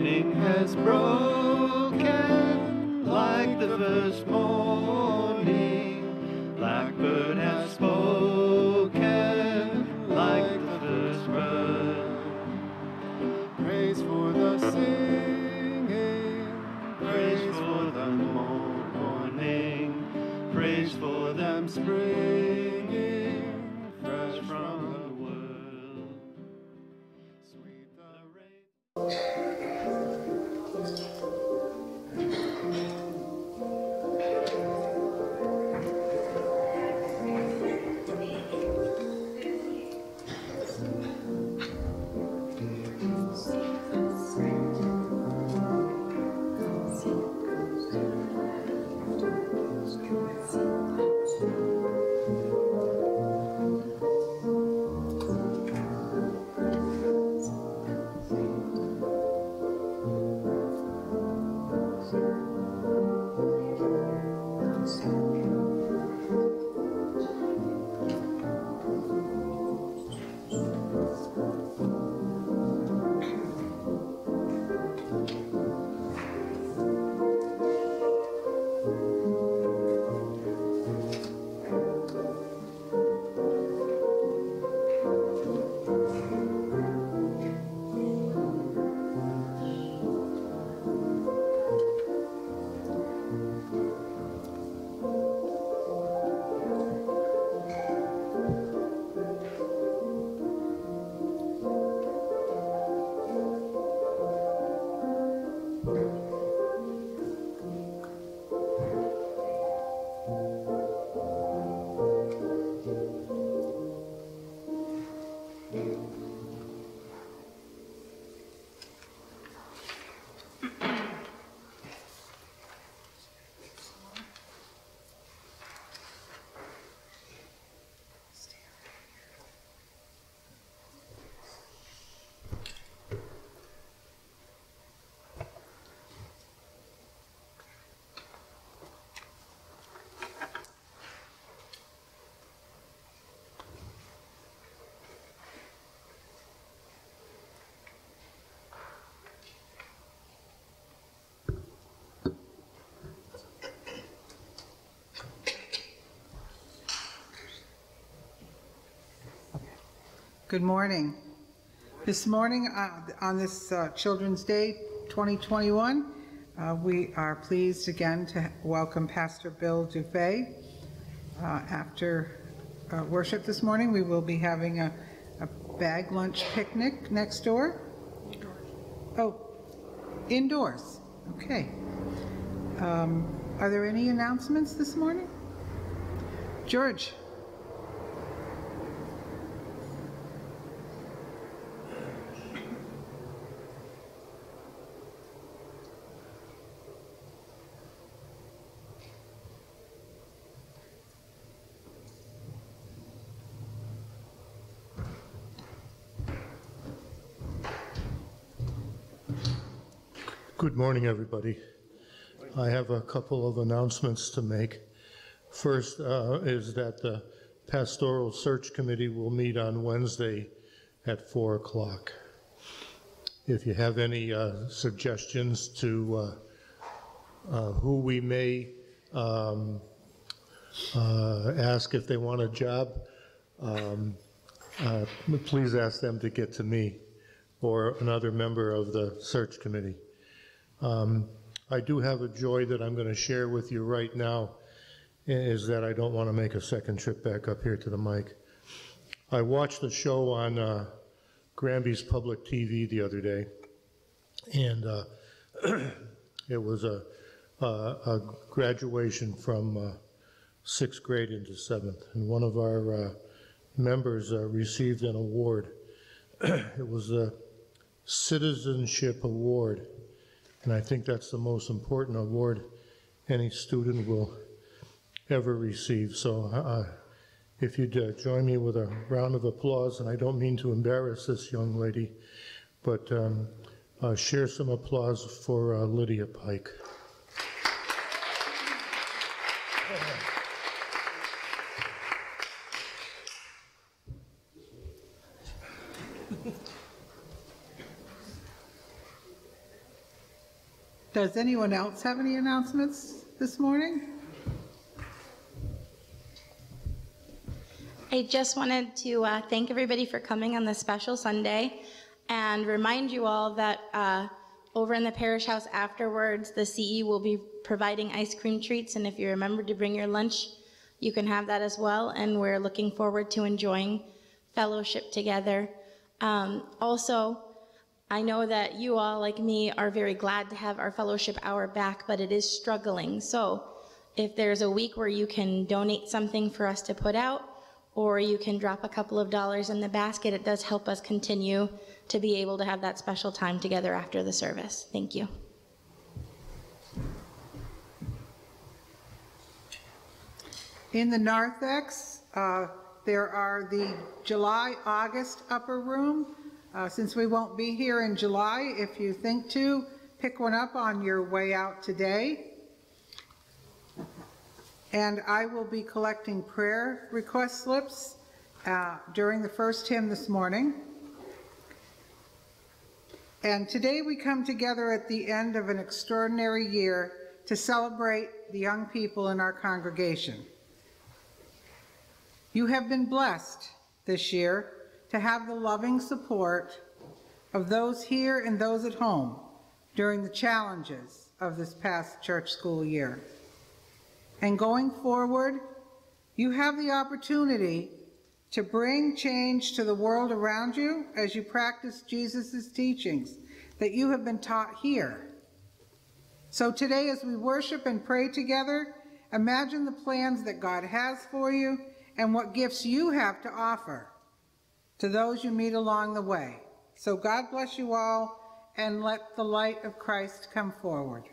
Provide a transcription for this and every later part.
morning has broken like the first morning. Blackbird has spoken like the first bird. Praise for the singing, Good morning. This morning, uh, on this uh, Children's Day 2021, uh, we are pleased again to welcome Pastor Bill Dufay. Uh, After uh, worship this morning, we will be having a a bag lunch picnic next door. Oh, indoors, okay. Um, Are there any announcements this morning? George? Good morning, everybody. I have a couple of announcements to make. First uh, is that the Pastoral Search Committee will meet on Wednesday at 4 o'clock. If you have any uh, suggestions to uh, uh, who we may um, uh, ask if they want a job, um, uh, please ask them to get to me or another member of the search committee. Um, I do have a joy that I'm going to share with you right now, is that I don't want to make a second trip back up here to the mic. I watched the show on uh, Granby's Public TV the other day, and uh, it was a, a, a graduation from uh, sixth grade into seventh, and one of our uh, members uh, received an award. it was a Citizenship Award. And I think that's the most important award any student will ever receive. So uh, if you'd uh, join me with a round of applause, and I don't mean to embarrass this young lady, but um, uh, share some applause for uh, Lydia Pike. Does anyone else have any announcements this morning? I just wanted to uh, thank everybody for coming on this special Sunday and remind you all that uh, over in the parish house afterwards, the CE will be providing ice cream treats. And if you remember to bring your lunch, you can have that as well. And we're looking forward to enjoying fellowship together. Um, also, I know that you all, like me, are very glad to have our fellowship hour back, but it is struggling. So if there's a week where you can donate something for us to put out, or you can drop a couple of dollars in the basket. It does help us continue to be able to have that special time together after the service. Thank you. In the narthex, uh, there are the July, August upper room. Uh, Since we won't be here in July, if you think to, pick one up on your way out today. And I will be collecting prayer request slips uh, during the first hymn this morning. And today we come together at the end of an extraordinary year to celebrate the young people in our congregation. You have been blessed this year to have the loving support of those here and those at home during the challenges of this past church school year. And going forward, you have the opportunity to bring change to the world around you as you practice Jesus' teachings that you have been taught here. So today, as we worship and pray together, imagine the plans that God has for you and what gifts you have to offer to those you meet along the way. So God bless you all and let the light of Christ come forward.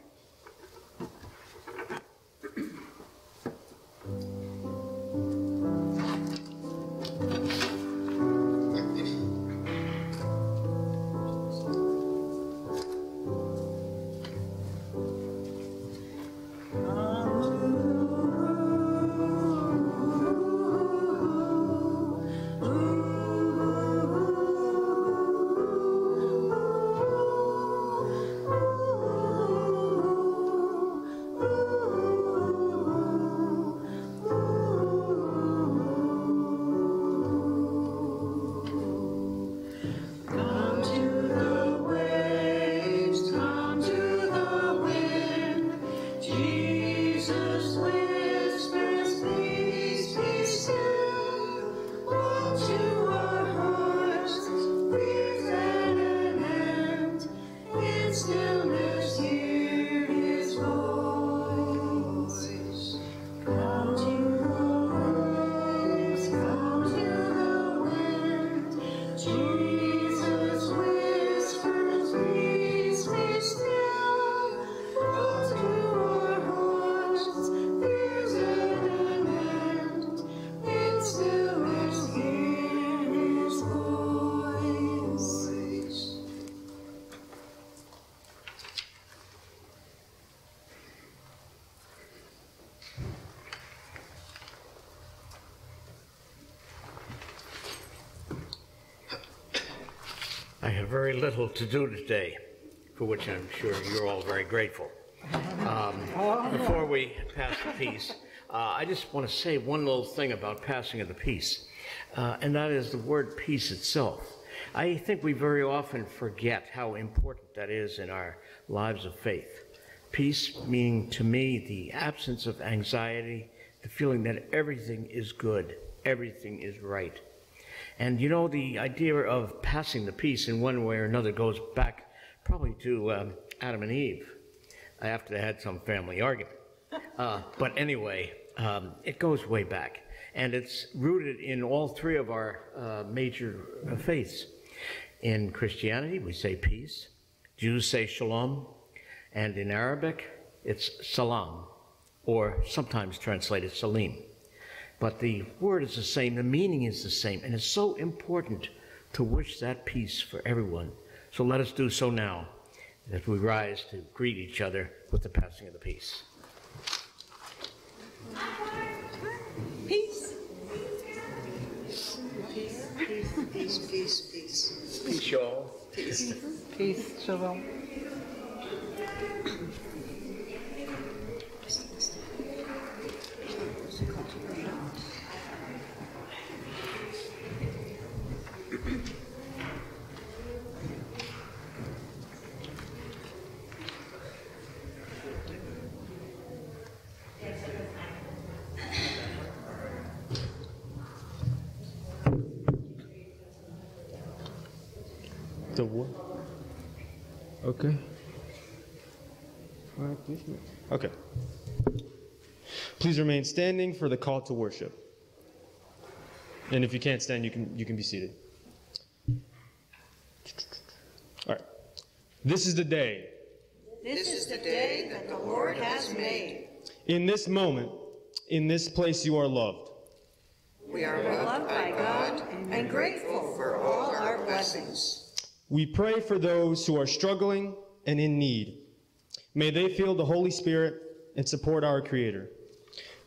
I have very little to do today, for which I'm sure you're all very grateful. Um, Before we pass the peace, uh, I just want to say one little thing about passing of the peace, uh, and that is the word peace itself. I think we very often forget how important that is in our lives of faith. Peace meaning to me the absence of anxiety, the feeling that everything is good, everything is right. And you know, the idea of passing the peace in one way or another goes back probably to um, Adam and Eve after they had some family argument. Uh, but anyway, um, it goes way back. And it's rooted in all three of our uh, major uh, faiths. In Christianity, we say peace. Jews say shalom. And in Arabic, it's salam, or sometimes translated salim. But the word is the same, the meaning is the same, and it's so important to wish that peace for everyone. So let us do so now as we rise to greet each other with the passing of the peace. Peace. Peace, peace, peace, peace. Peace, y'all. Peace. Peace, shalom. The what? Okay. All right, please. Okay. Please remain standing for the call to worship. And if you can't stand, you can you can be seated. All right. This is the day. This is the day that the Lord has made. In this moment, in this place, you are loved. We are loved by God and grateful for all our blessings. We pray for those who are struggling and in need. May they feel the Holy Spirit and support our Creator.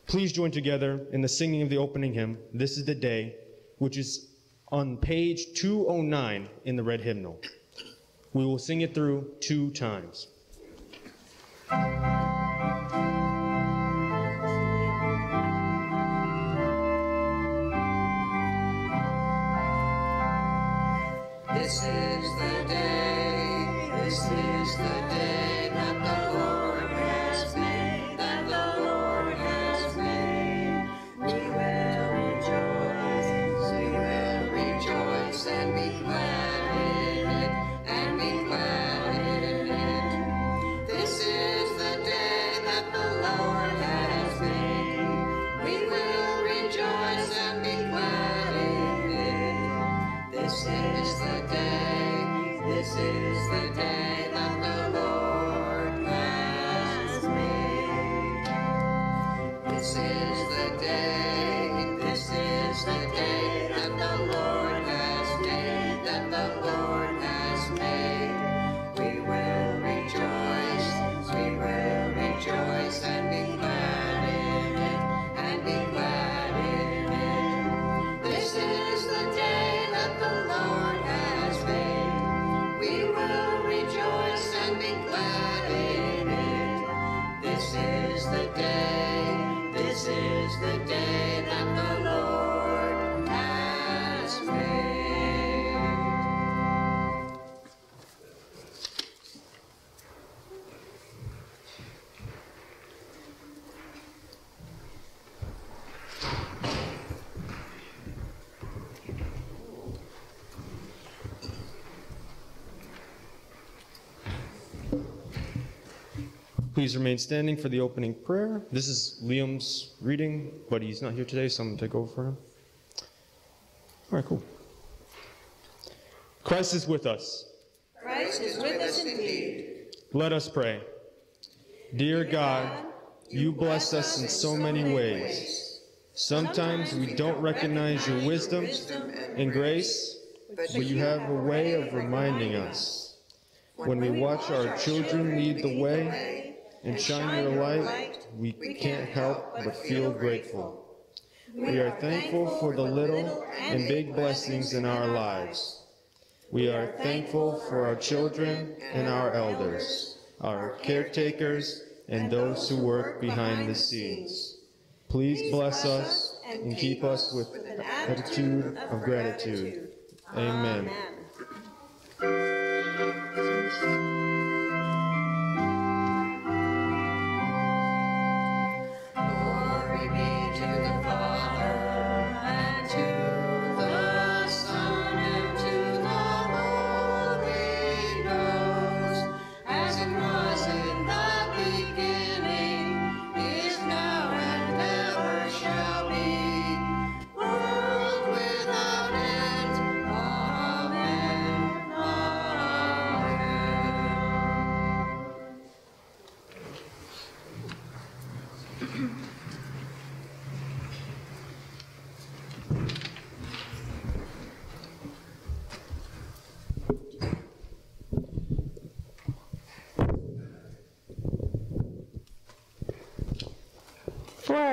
Please join together in the singing of the opening hymn, This is the Day, which is on page 209 in the red hymnal. We will sing it through two times. This is the day, this is the day This Please remain standing for the opening prayer. This is Liam's reading, but he's not here today, so I'm going to take over for him. All right, cool. Christ is with us. Christ is with us indeed. Let us pray. Dear God, you bless us in so many ways. Sometimes we don't recognize your wisdom and grace, but you have a way of reminding us. When we watch our children lead the way and shine your light, we can't help but feel grateful. We are thankful for the little and big blessings in our lives. We are thankful for our children and our elders, our caretakers, and those who work behind the scenes. Please bless us and keep us with an attitude of gratitude. Amen.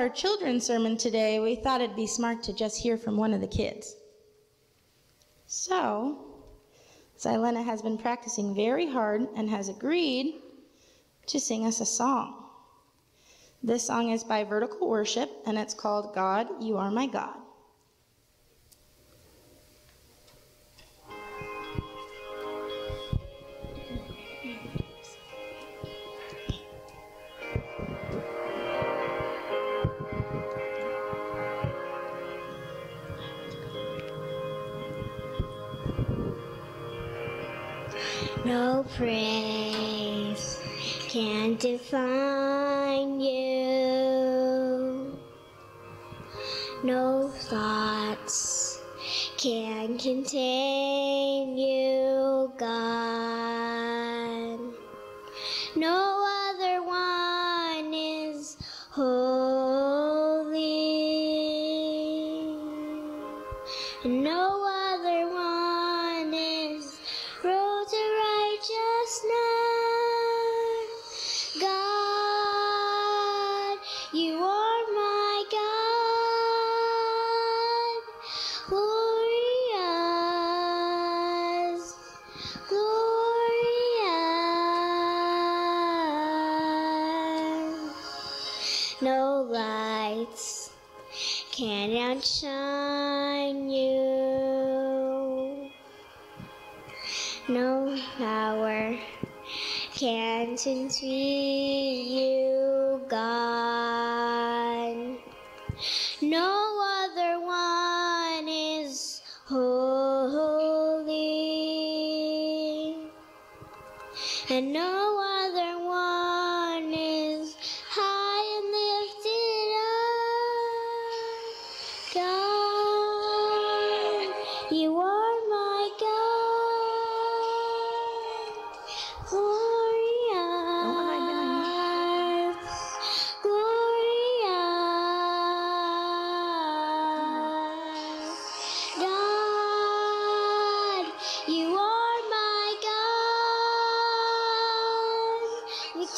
Our children's sermon today, we thought it'd be smart to just hear from one of the kids. So, Xylena has been practicing very hard and has agreed to sing us a song. This song is by Vertical Worship and it's called God, You Are My God. Praise can't define you. No thoughts can contain you, God. Can outshine you. No power can defeat you,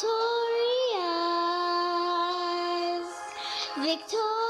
Victorious, victorious.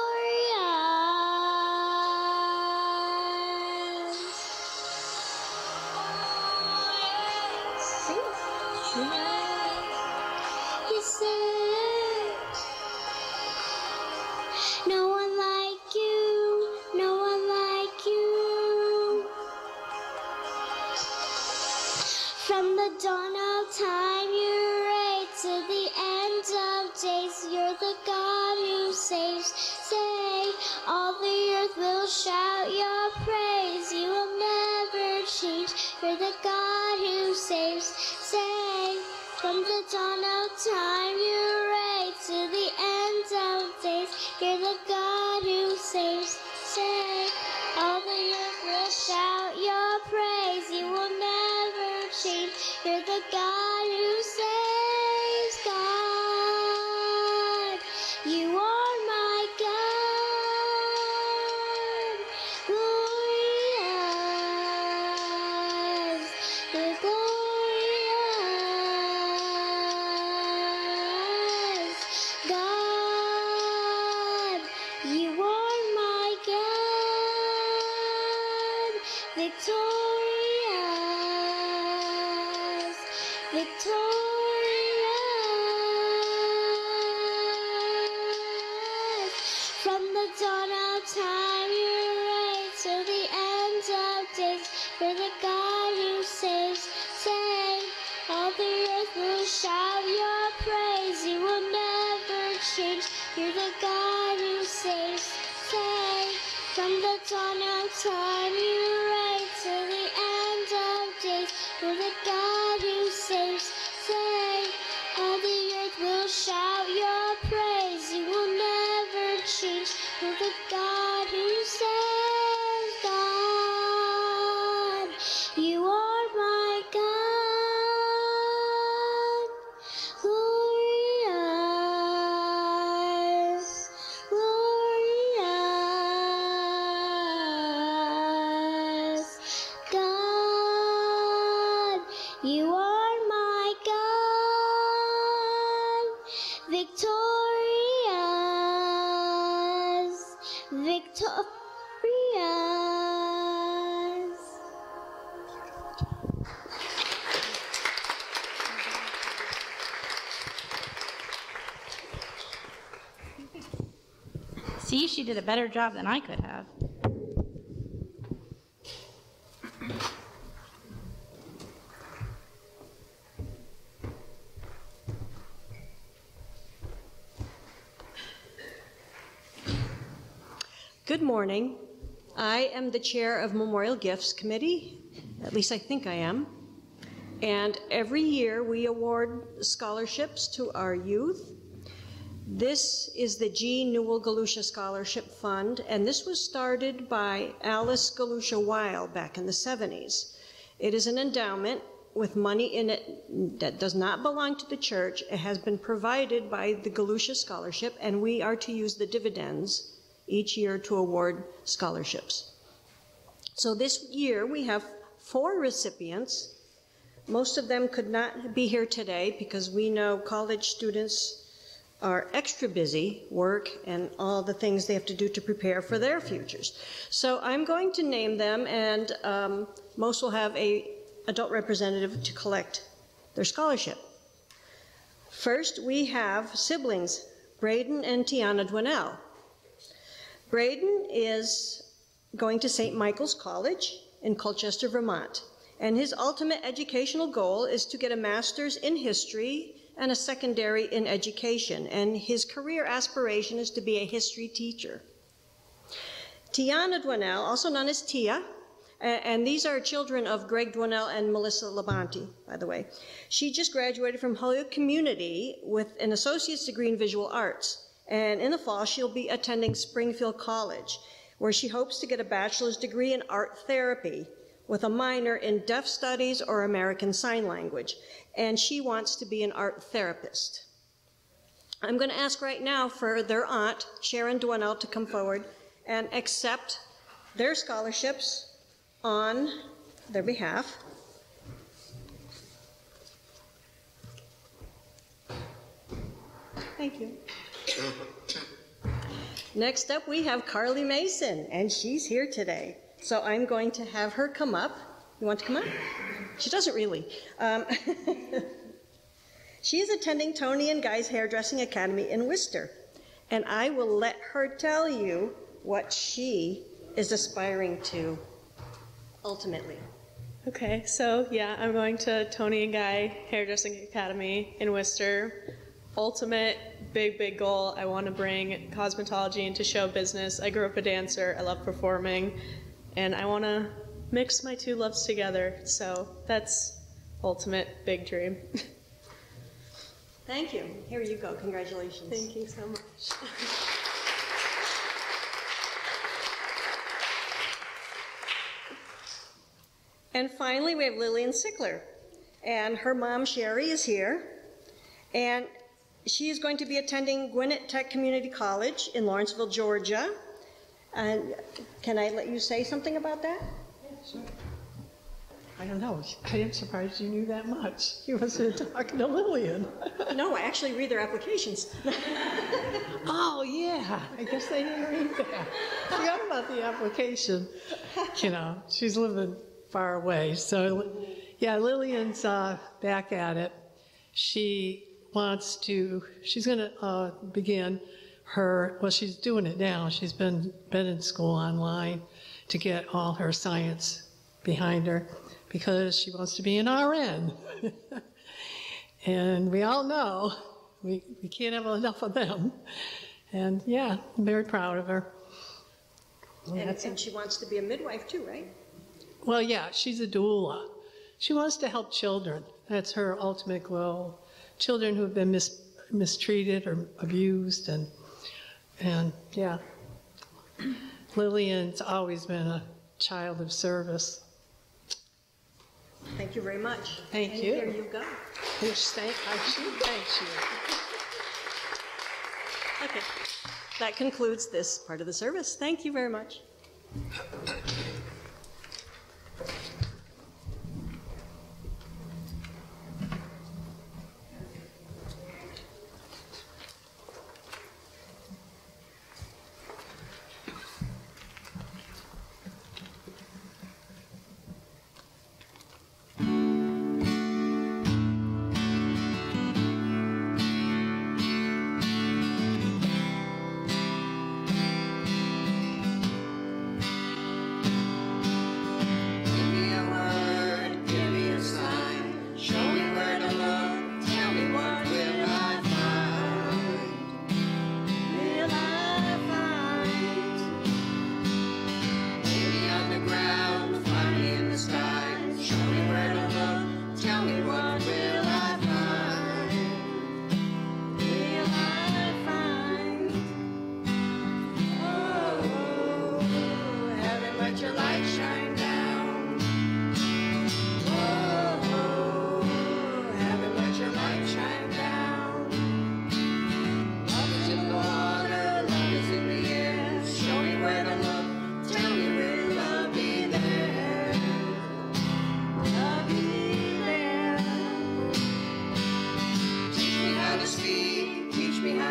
Shout your praise. You will never change. You're the God who saves. Say, from the dawn of time, you reign to the end of days. You're the God who saves. Say, all the earth will shout your praise. You will never change. You're the God she did a better job than I could have. Good morning. I am the chair of Memorial Gifts Committee, at least I think I am. And every year, we award scholarships to our youth. This is the G. Newell Galusha Scholarship Fund, and this was started by Alice Galusha Weil back in the 70s. It is an endowment with money in it that does not belong to the church. It has been provided by the Galusha Scholarship, and we are to use the dividends each year to award scholarships. So this year, we have four recipients. Most of them could not be here today because we know college students are extra busy, work and all the things they have to do to prepare for their futures. So I'm going to name them, and um, most will have a adult representative to collect their scholarship. First, we have siblings, Braden and Tiana Dwinell. Braden is going to St. Michael's College in Colchester, Vermont, and his ultimate educational goal is to get a master's in history and a secondary in education, and his career aspiration is to be a history teacher. Tiana Dwinell, also known as Tia, and these are children of Greg Dwinell and Melissa Labonte, by the way. She just graduated from Holyoke Community with an associate's degree in visual arts, and in the fall she'll be attending Springfield College, where she hopes to get a bachelor's degree in art therapy with a minor in deaf studies or American Sign Language, and she wants to be an art therapist. I'm going to ask right now for their aunt, Sharon Dwinell, to come forward and accept their scholarships on their behalf. Thank you. Next up, we have Carly Mason, and she's here today. So I'm going to have her come up. You want to come up? She doesn't really. Um, she is attending Toni and Guy's Hairdressing Academy in Worcester, and I will let her tell you what she is aspiring to ultimately. Okay, so yeah, I'm going to Toni and Guy Hairdressing Academy in Worcester. Ultimate big, big goal I want to bring cosmetology into show business. I grew up a dancer, I love performing, and I want to mix my two loves together. So that's ultimate big dream. Thank you. Here you go. Congratulations. Thank you so much. And finally, we have Lillian Sickler. And her mom, Sherry, is here. And she is going to be attending Gwinnett Tech Community College in Lawrenceville, Georgia. And can I let you say something about that? I don't know. I am surprised you knew that much. You must have been talking to Lillian. no, I actually read their applications. oh, yeah. I guess they didn't read that. Forgot about the application. You know, she's living far away. So, yeah, Lillian's uh, back at it. She wants to, she's going to uh, begin her, well, she's doing it now. She's been, been in school online to get all her science behind her because she wants to be an RN. and we all know we, we can't have enough of them. And yeah, I'm very proud of her. And, and she wants to be a midwife too, right? Well, yeah, she's a doula. She wants to help children. That's her ultimate goal. Children who have been mis- mistreated or abused, and and yeah, Lillian's always been a child of service. Thank you very much. Thank and you. Here you go. Yes, thank, I should thank you. Okay. That concludes this part of the service. Thank you very much.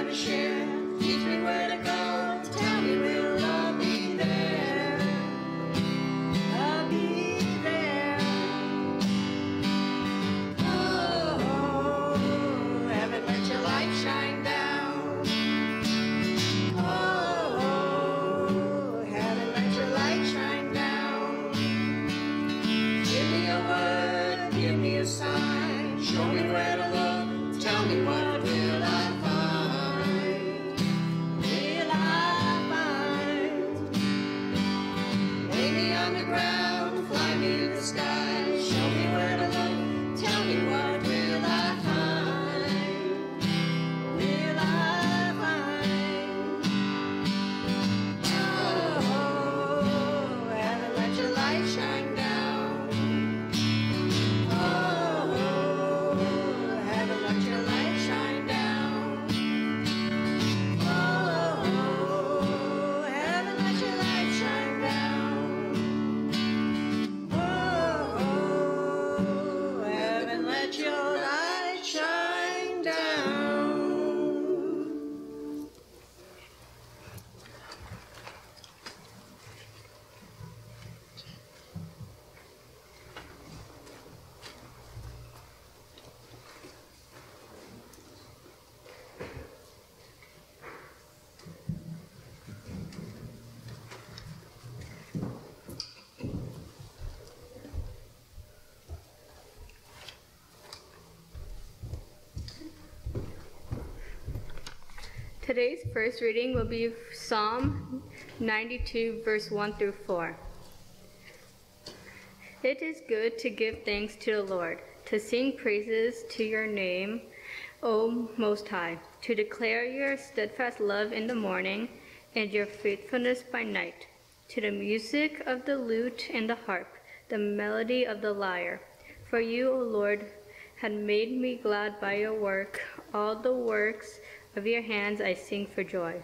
time to share. Today's first reading will be Psalm 92, verse 1 through 4. It is good to give thanks to the Lord, to sing praises to your name, O Most High, to declare your steadfast love in the morning and your faithfulness by night, to the music of the lute and the harp, the melody of the lyre. For you, O Lord, had made me glad by your work. All the works of your hands I sing for joy.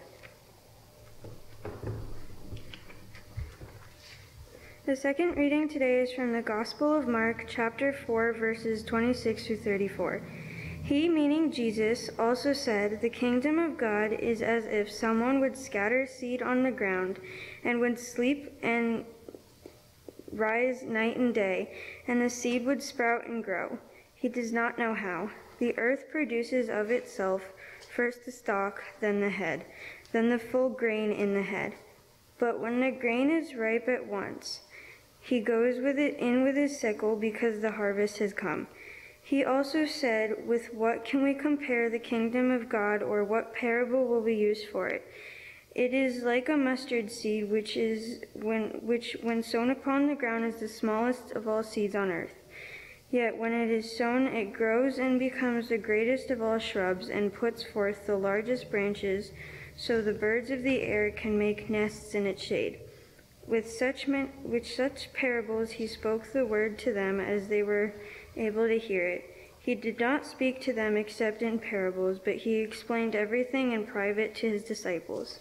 The second reading today is from the Gospel of Mark, chapter 4, verses 26 through 34. He, meaning Jesus, also said, The kingdom of God is as if someone would scatter seed on the ground and would sleep and rise night and day, and the seed would sprout and grow. He does not know how. The earth produces of itself first the stalk, then the head, then the full grain in the head. But when the grain is ripe at once, he goes with it in with his sickle because the harvest has come. He also said, With what can we compare the kingdom of God, or what parable will be used for it? It is like a mustard seed, which is when which when sown upon the ground is the smallest of all seeds on earth. Yet when it is sown, it grows and becomes the greatest of all shrubs, and puts forth the largest branches, so the birds of the air can make nests in its shade. With such with such parables he spoke the word to them as they were able to hear it. He did not speak to them except in parables, but he explained everything in private to his disciples.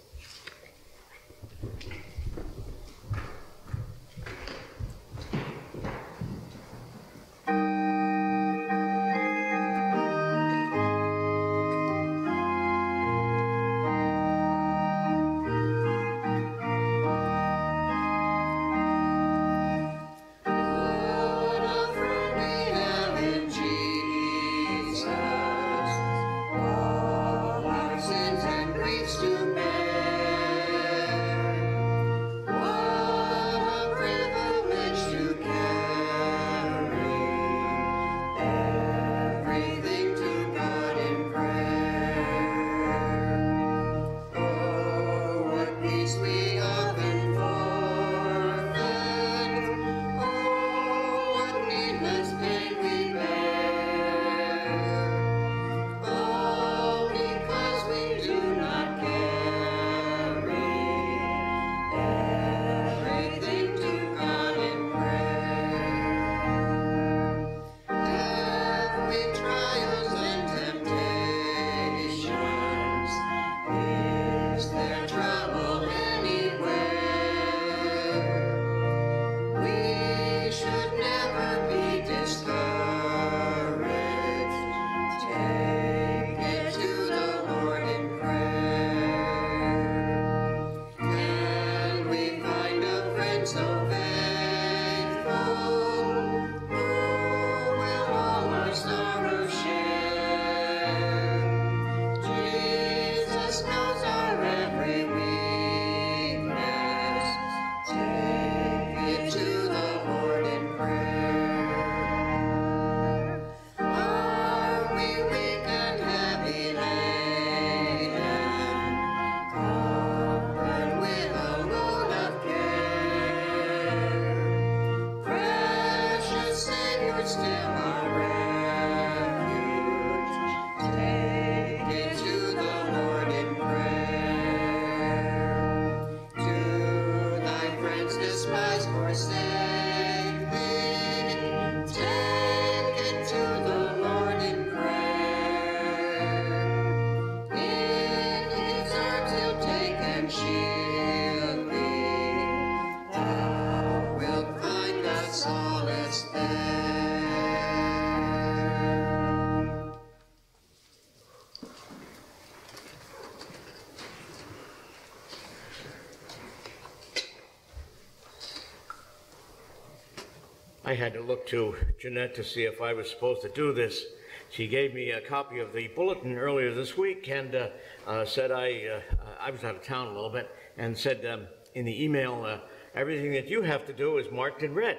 Had to look to Jeanette to see if I was supposed to do this. She gave me a copy of the bulletin earlier this week and uh, uh, said I, uh, I was out of town a little bit, and said um, in the email, uh, everything that you have to do is marked in red.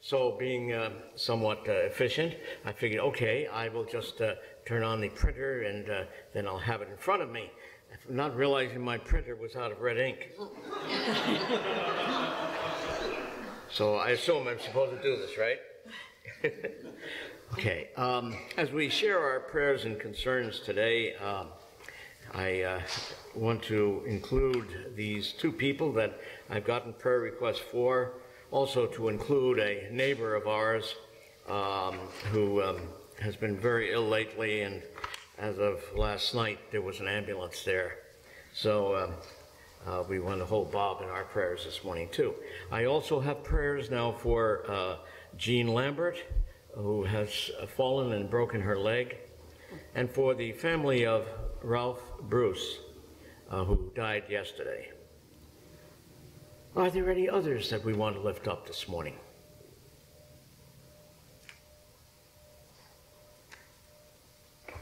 So, being uh, somewhat efficient, I figured, okay, I will just turn on the printer and then I'll have it in front of me. Not realizing my printer was out of red ink. So I assume I'm supposed to do this, right? okay. Um, as we share our prayers and concerns today, um, I uh, want to include these two people that I've gotten prayer requests for, also to include a neighbor of ours um, who um, has been very ill lately, and as of last night, there was an ambulance there. So um, uh, we want to hold Bob in our prayers this morning, too. I also have prayers now for uh, Jean Lambert, who has fallen and broken her leg, and for the family of Ralph Bruce, uh, who died yesterday. Are there any others that we want to lift up this morning?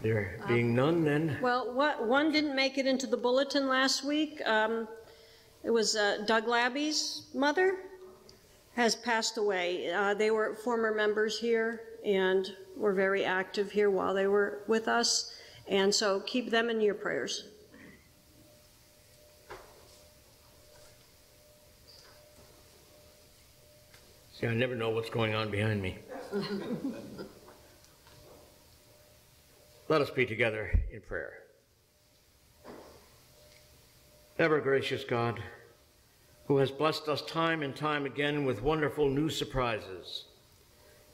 There being none, then Well, what, one didn't make it into the bulletin last week. Um, it was uh, Doug Labby's mother has passed away. Uh, they were former members here and were very active here while they were with us. And so keep them in your prayers. See, I never know what's going on behind me. Let us be together in prayer. Ever gracious God, who has blessed us time and time again with wonderful new surprises,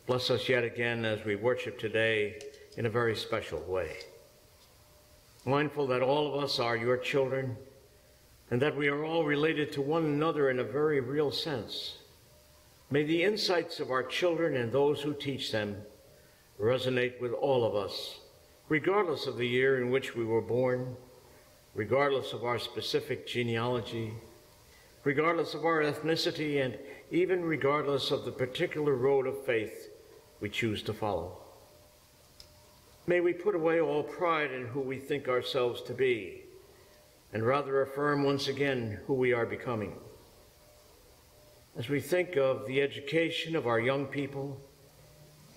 bless us yet again as we worship today in a very special way. Mindful that all of us are your children and that we are all related to one another in a very real sense. May the insights of our children and those who teach them resonate with all of us, regardless of the year in which we were born, regardless of our specific genealogy, regardless of our ethnicity, and even regardless of the particular road of faith we choose to follow. May we put away all pride in who we think ourselves to be, and rather affirm once again who we are becoming. As we think of the education of our young people,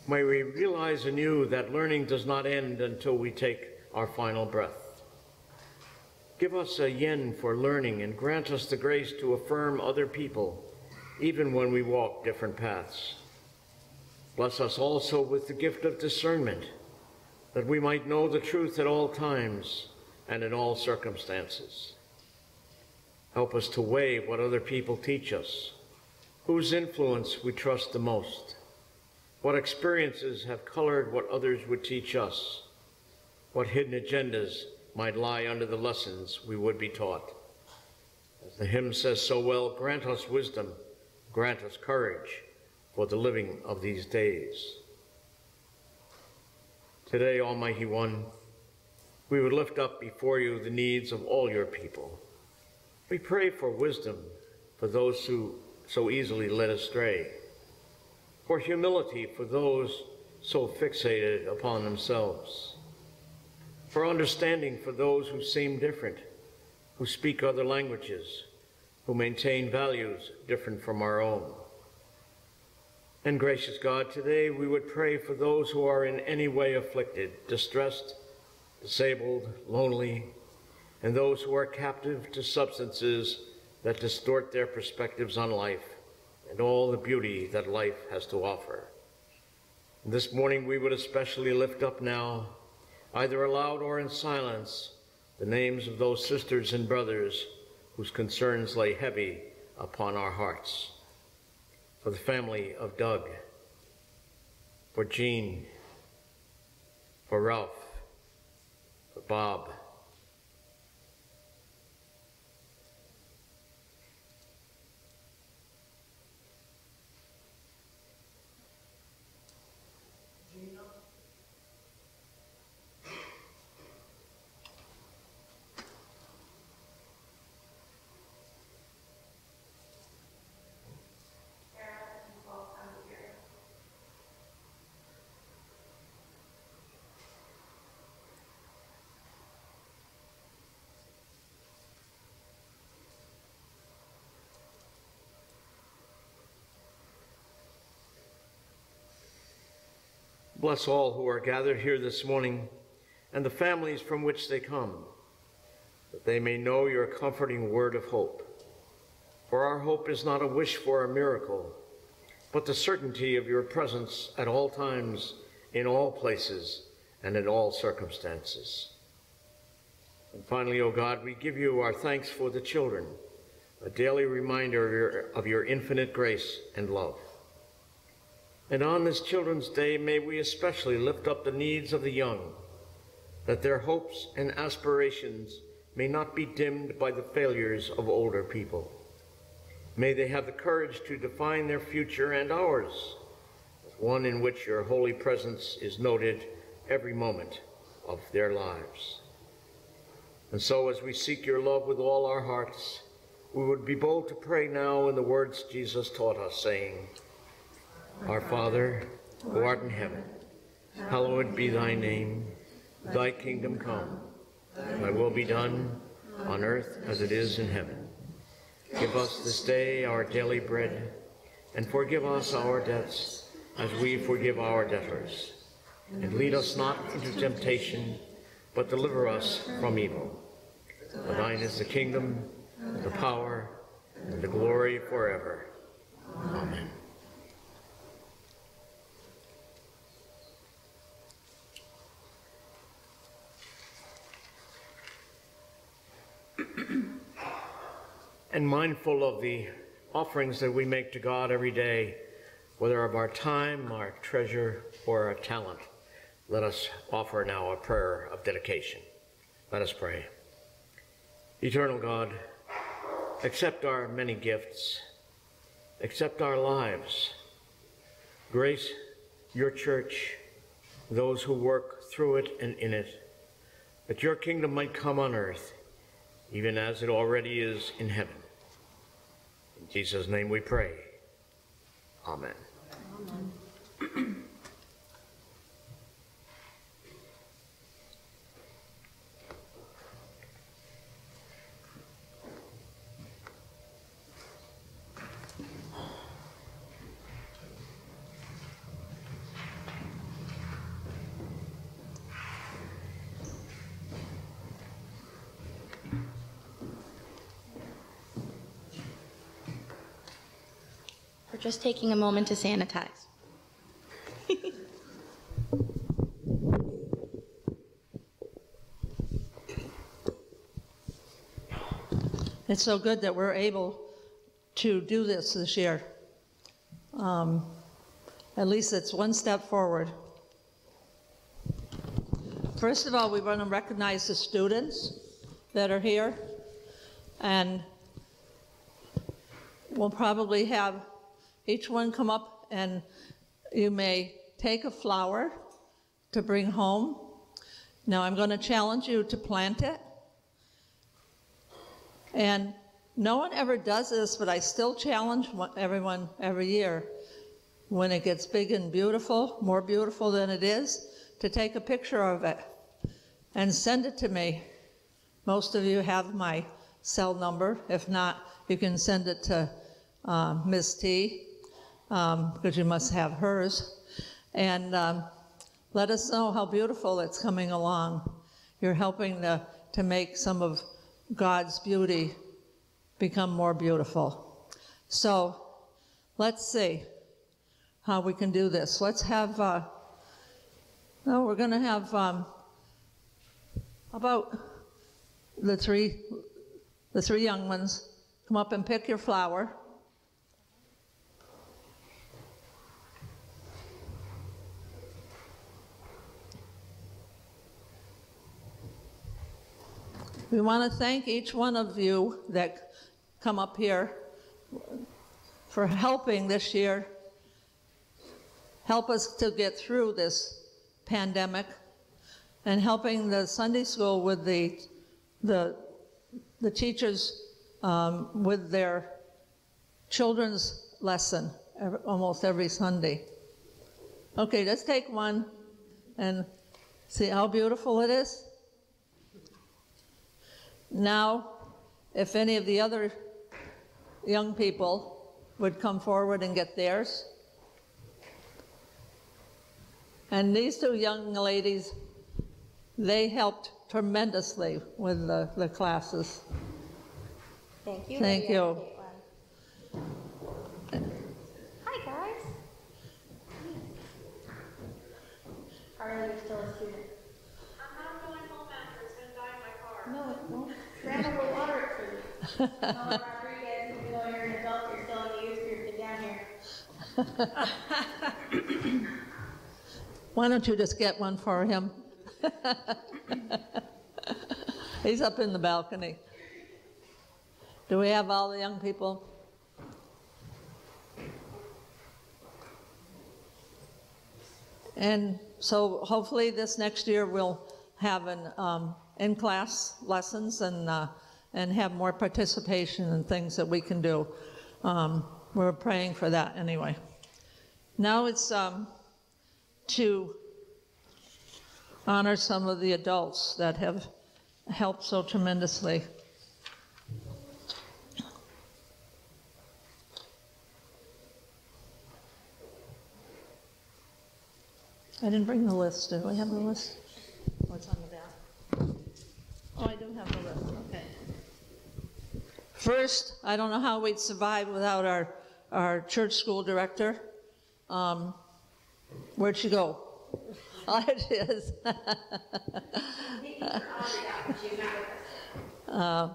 may we realize anew that learning does not end until we take our final breath. Give us a yen for learning and grant us the grace to affirm other people, even when we walk different paths. Bless us also with the gift of discernment, that we might know the truth at all times and in all circumstances. Help us to weigh what other people teach us, whose influence we trust the most, what experiences have colored what others would teach us, what hidden agendas might lie under the lessons we would be taught. As the hymn says so well, grant us wisdom, grant us courage for the living of these days. Today, Almighty One, we would lift up before you the needs of all your people. We pray for wisdom for those who so easily led astray, for humility for those so fixated upon themselves, for understanding for those who seem different, who speak other languages, who maintain values different from our own. And gracious God, today we would pray for those who are in any way afflicted, distressed, disabled, lonely, and those who are captive to substances that distort their perspectives on life and all the beauty that life has to offer. This morning we would especially lift up now, either aloud or in silence, the names of those sisters and brothers whose concerns lay heavy upon our hearts. for the family of Doug, for Jean, for Ralph, for Bob, Bless all who are gathered here this morning and the families from which they come, that they may know your comforting word of hope. For our hope is not a wish for a miracle, but the certainty of your presence at all times, in all places, and in all circumstances. And finally, O God, we give you our thanks for the children, a daily reminder of your, of your infinite grace and love. And on this Children's Day, may we especially lift up the needs of the young, that their hopes and aspirations may not be dimmed by the failures of older people. May they have the courage to define their future and ours, one in which your holy presence is noted every moment of their lives. And so, as we seek your love with all our hearts, we would be bold to pray now in the words Jesus taught us, saying, Our Father, who art in heaven, hallowed be thy name. Thy kingdom come, thy will be done on earth as it is in heaven. Give us this day our daily bread, and forgive us our debts as we forgive our debtors. And lead us not into temptation, but deliver us from evil. For thine is the kingdom, the power, and the glory forever. Amen. And mindful of the offerings that we make to God every day, whether of our time, our treasure, or our talent, let us offer now a prayer of dedication. Let us pray. Eternal God, accept our many gifts, accept our lives, grace your church, those who work through it and in it, that your kingdom might come on earth, even as it already is in heaven. In Jesus' name we pray. Amen. We're just taking a moment to sanitize. It's so good that we're able to do this this year. Um, at least it's one step forward. First of all, we want to recognize the students that are here, and we'll probably have each one come up and you may take a flower to bring home. Now I'm going to challenge you to plant it. And no one ever does this, but I still challenge everyone every year when it gets big and beautiful, more beautiful than it is, to take a picture of it and send it to me. Most of you have my cell number. If not, you can send it to uh, Ms. T, um, because you must have hers. And um, let us know how beautiful it's coming along. You're helping to, to make some of God's beauty become more beautiful. So let's see how we can do this. Let's have, uh, no, we're going to have um, about the three, the three young ones come up and pick your flower. We want to thank each one of you that come up here for helping this year, help us to get through this pandemic, and helping the Sunday school with the, the, the teachers um, with their children's lesson ev- almost every Sunday. Okay, let's take one and see how beautiful it is. Now, if any of the other young people would come forward and get theirs. And these two young ladies, they helped tremendously with the, the classes. Thank you. Thank you. Hi, guys. Are you still a student? I'm not going home after. It's going to die in my car. No, it won't. Grandma will water Why don't you just get one for him? He's up in the balcony. Do we have all the young people? And so hopefully this next year we'll have an um, in-class lessons and uh, and have more participation and things that we can do. Um, we're praying for that anyway. Now it's um, to honor some of the adults that have helped so tremendously. I didn't bring the list. Do we have the list? What's on the back? Oh, I do have the list. Okay. First, I don't know how we'd survive without our, our church school director. Um, where'd she go? Oh, it is. Uh,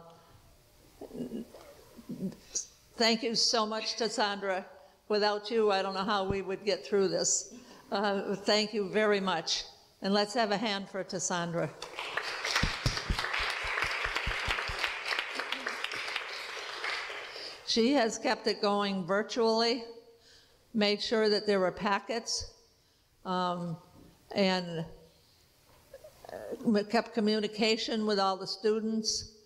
Thank you so much to Sandra. Without you, I don't know how we would get through this. Uh, Thank you very much. And let's have a hand for Cassandra. She has kept it going virtually, made sure that there were packets, um, and uh, kept communication with all the students,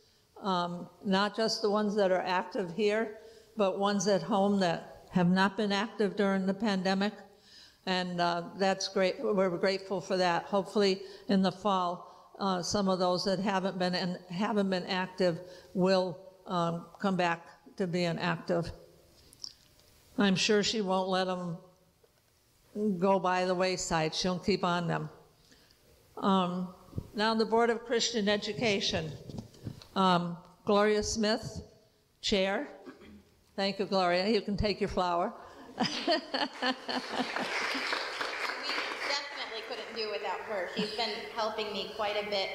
um, not just the ones that are active here, but ones at home that have not been active during the pandemic. And uh, that's great. We're grateful for that. Hopefully, in the fall, uh, some of those that haven't been and haven't been active will um, come back to being active. I'm sure she won't let them go by the wayside. She'll keep on them. Um, now, the Board of Christian Education. Um, Gloria Smith, Chair. Thank you, Gloria. You can take your flower. We definitely couldn't do without her. She's been helping me quite a bit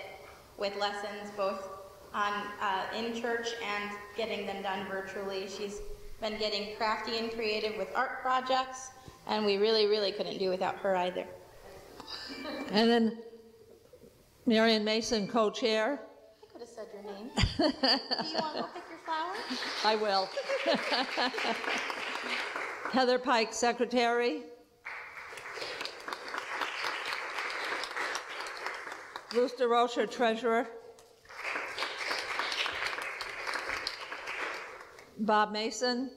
with lessons, both on uh, in church and getting them done virtually. She's been getting crafty and creative with art projects, and we really, really couldn't do without her either. And then Marion Mason, co-chair. I could have said your name. do you want to go pick your flower? I will. Heather Pike, secretary. Bruce DeRocher, treasurer. Bob Mason.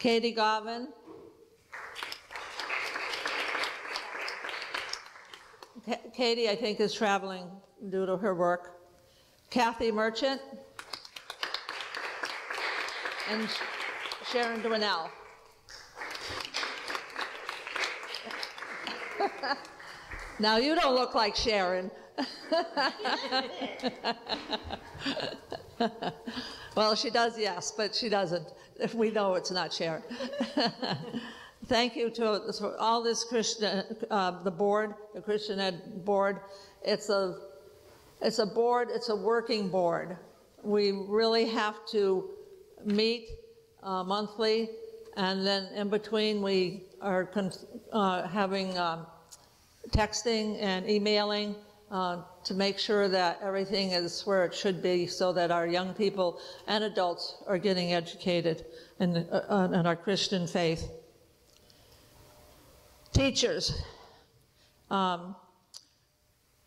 Katie Govin. Katie, I think, is traveling due to her work. Kathy Merchant. And Sharon Dwinell. now, you don't look like Sharon. well, she does, yes, but she doesn't. If we know it's not Sharon. Thank you to all this Christian, uh, the board, the Christian Ed board. It's a, it's a board, it's a working board. We really have to meet uh, monthly, and then in between, we are uh, having um, texting and emailing uh, to make sure that everything is where it should be so that our young people and adults are getting educated in, uh, in our Christian faith. Teachers, um,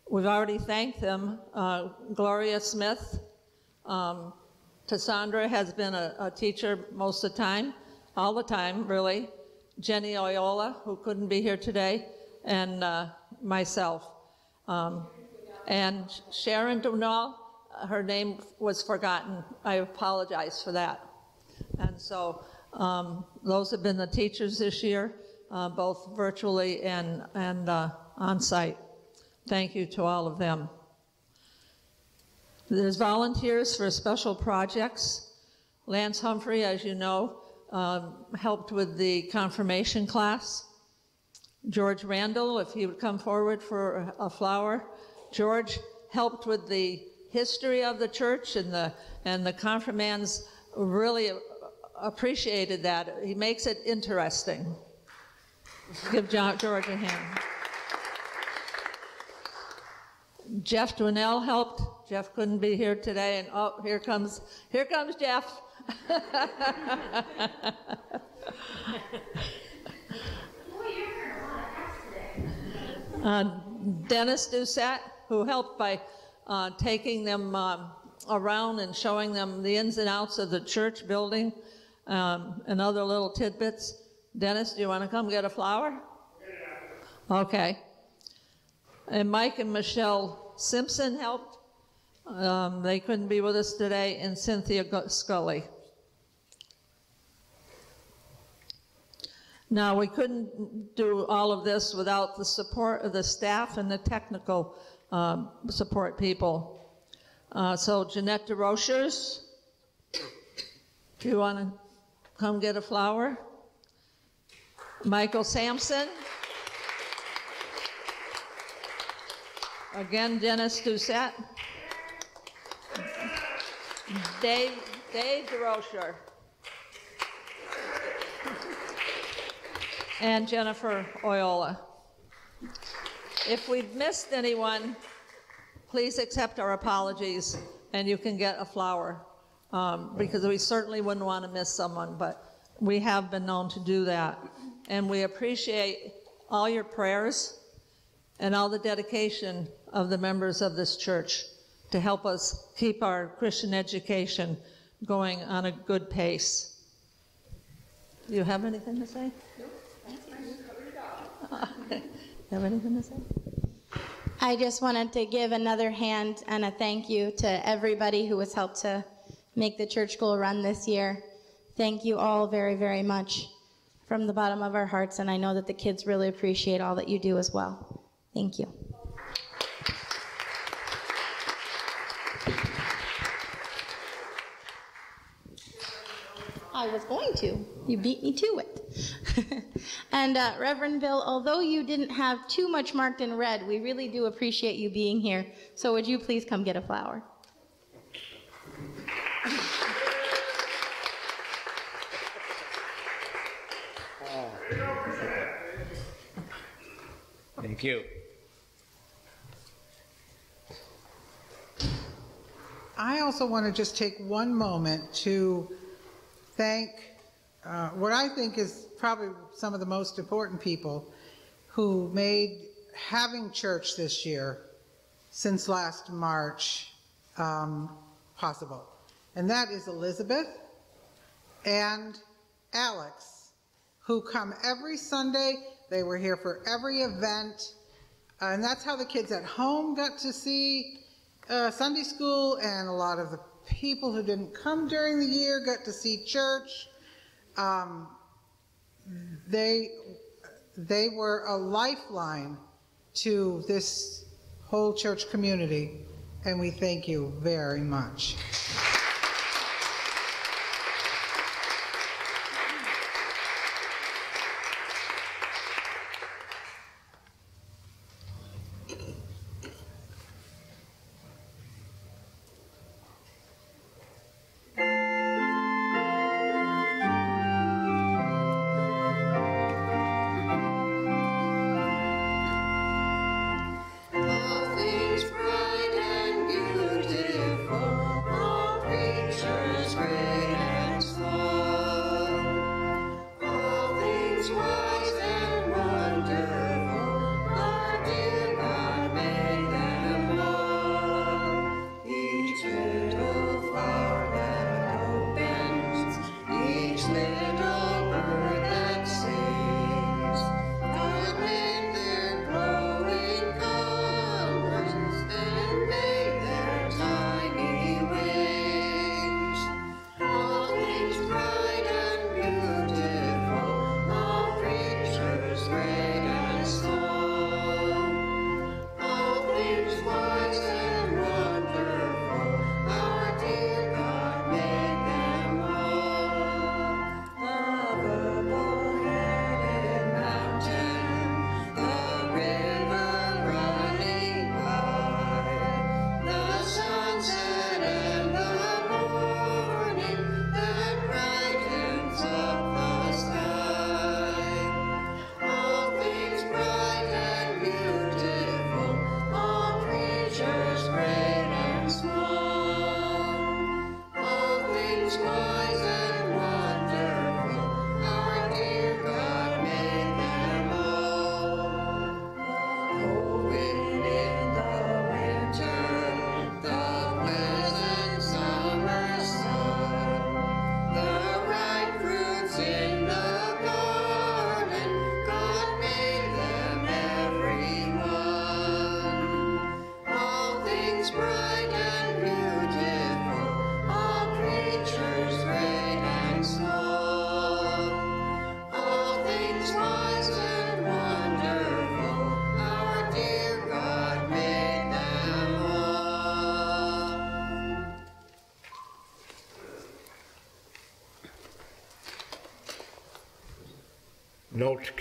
we've already thanked them. Uh, Gloria Smith, um, Cassandra has been a, a, teacher most of the time, all the time, really. Jenny Oyola, who couldn't be here today, and uh, myself. Um, and Sharon Dwinell, her name was forgotten. I apologize for that. And so um, those have been the teachers this year, uh, both virtually and, and uh, on site. Thank you to all of them. There's volunteers for special projects. Lance Humphrey, as you know, um, helped with the confirmation class. George Randall, if he would come forward for a flower. George helped with the history of the church and the and the confirmands really appreciated that. He makes it interesting. Give George a hand. Jeff Dwinell helped. Jeff couldn't be here today, and oh, here comes here comes Jeff. uh, Dennis Doucette, who helped by uh, taking them um, around and showing them the ins and outs of the church building um, and other little tidbits. Dennis, do you want to come get a flower? Okay. And Mike and Michelle Simpson helped. Um, they couldn't be with us today, and Cynthia Scully. Now, we couldn't do all of this without the support of the staff and the technical um, support people. Uh, so, Jeanette DeRochers, do you want to come get a flower? Michael Sampson. Again, Dennis Doucette. Dave, Dave DeRocher. And Jennifer Oyola. If we've missed anyone, please accept our apologies and you can get a flower um, because we certainly wouldn't want to miss someone, but we have been known to do that. And we appreciate all your prayers and all the dedication of the members of this church to help us keep our Christian education going on a good pace. Do you have anything to say? you have anything to say? I just wanted to give another hand and a thank you to everybody who has helped to make the church school run this year. Thank you all very, very much from the bottom of our hearts, and I know that the kids really appreciate all that you do as well. Thank you. I was going to. You beat me to it. and uh, Reverend Bill, although you didn't have too much marked in red, we really do appreciate you being here. So would you please come get a flower? Thank you. I also want to just take one moment to thank uh, what I think is probably some of the most important people who made having church this year since last March um, possible. And that is Elizabeth and Alex, who come every Sunday. They were here for every event. Uh, and that's how the kids at home got to see uh, Sunday school, and a lot of the people who didn't come during the year got to see church. Um, they, they were a lifeline to this whole church community, and we thank you very much.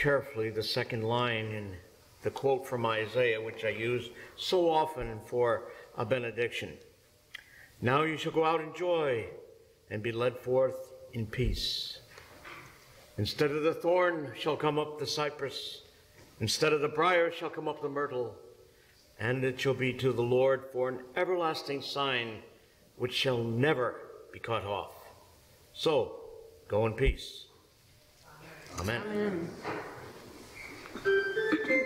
Carefully the second line in the quote from Isaiah, which I use so often for a benediction. Now you shall go out in joy and be led forth in peace. Instead of the thorn shall come up the cypress, instead of the briar shall come up the myrtle, and it shall be to the Lord for an everlasting sign which shall never be cut off. So, go in peace. Amen. Amen. Thank you.